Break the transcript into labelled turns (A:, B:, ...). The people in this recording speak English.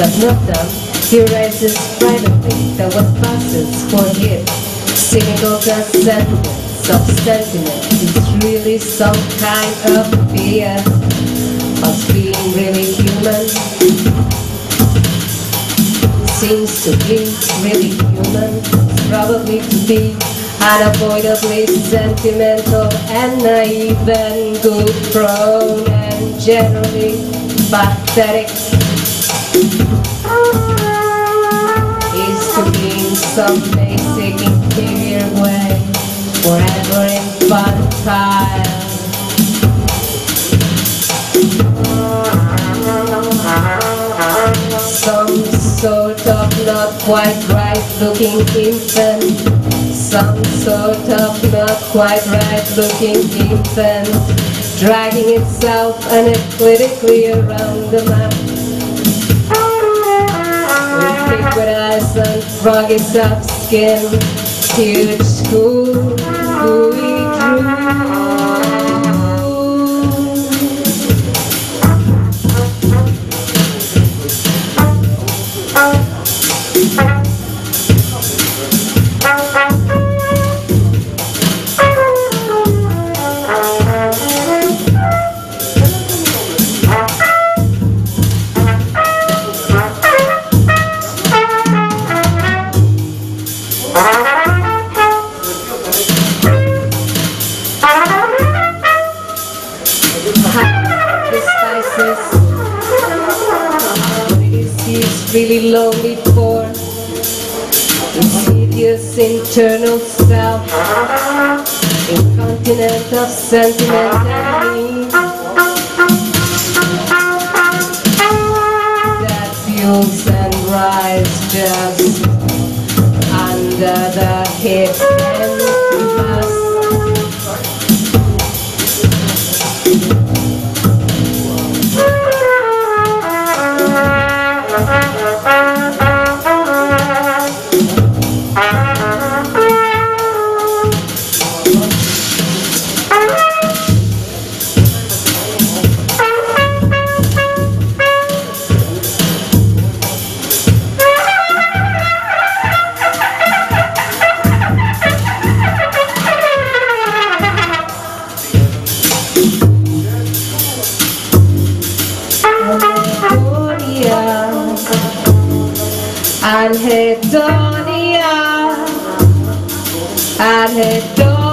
A: but not them. He raises privately that what passes for him. Cynical transcendence of sentiment is really some kind of fear of being really human. Seems to be really human, probably to be unavoidably sentimental and naive and good prone and generally pathetic some basic interior way forever infantile some sort of not quite right looking infant. Some sort of not quite right looking infant. Dragging itself unequivocally around the map and froggy soft skin huge school really lonely for Insidious internal self Incontinent of sentiment That fuels and rise just under the hip Anhedonia Anhedonia